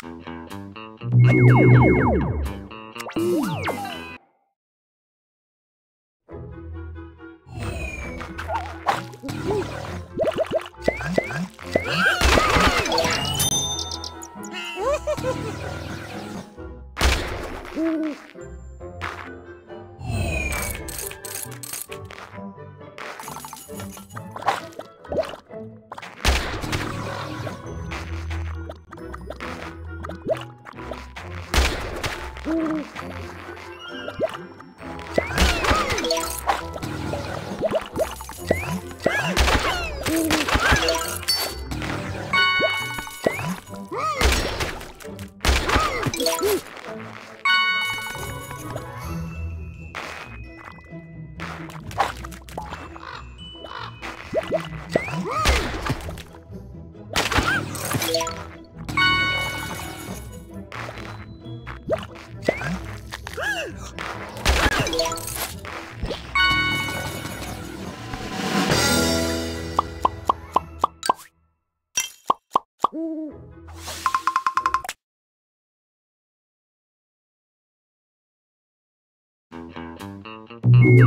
Thank you. うん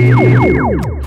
Eu.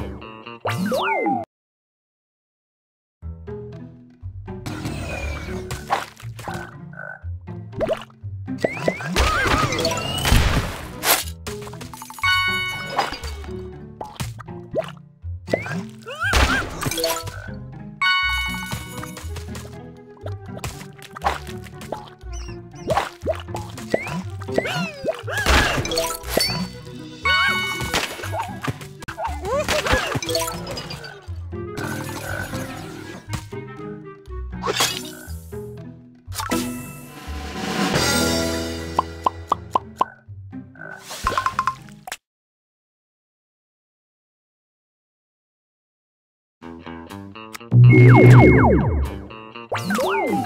Woo!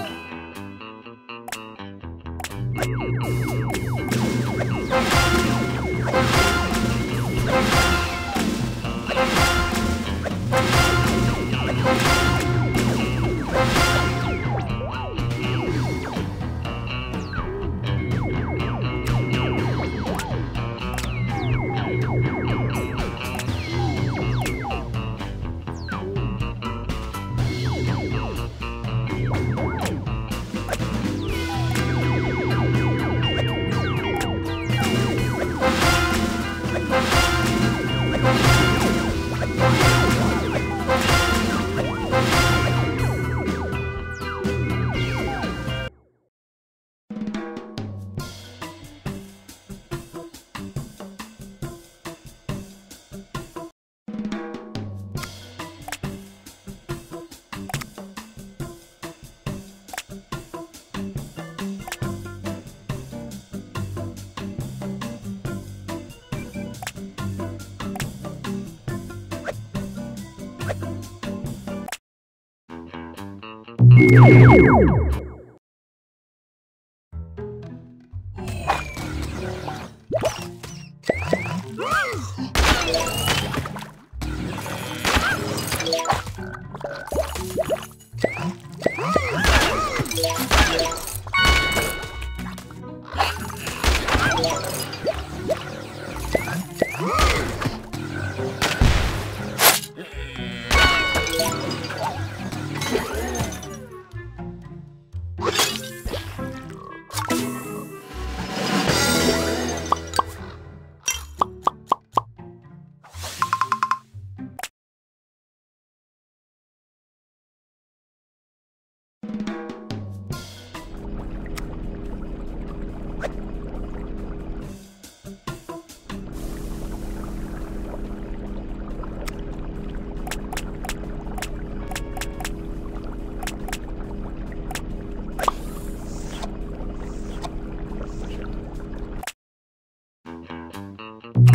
Música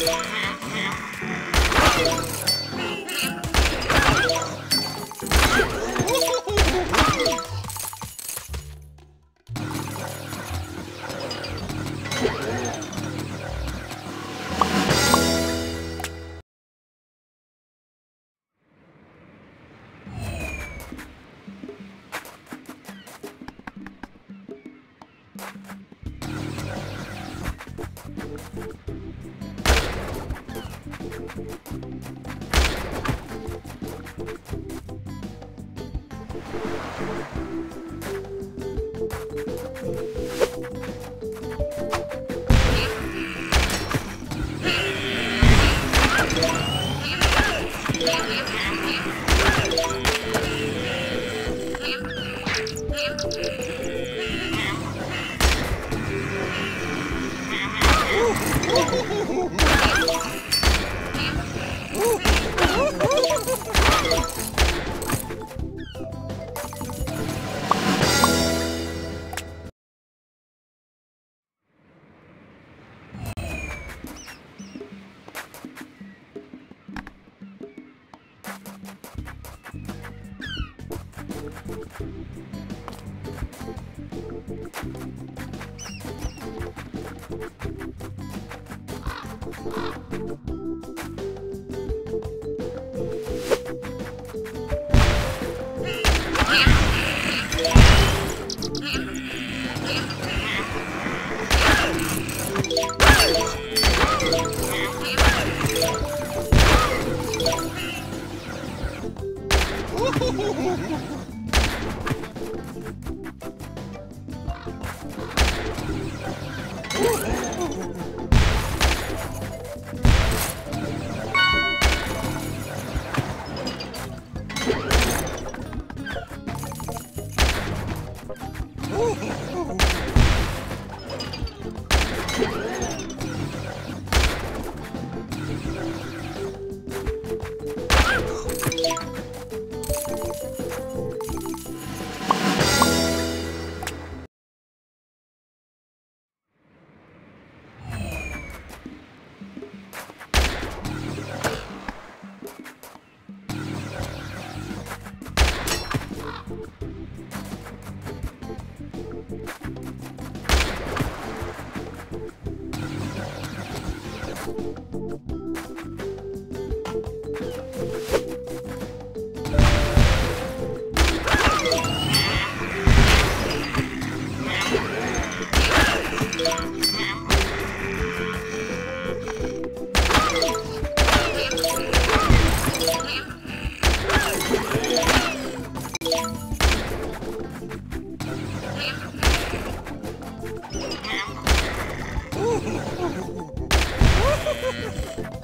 Yeah. Woohoo! Yeah.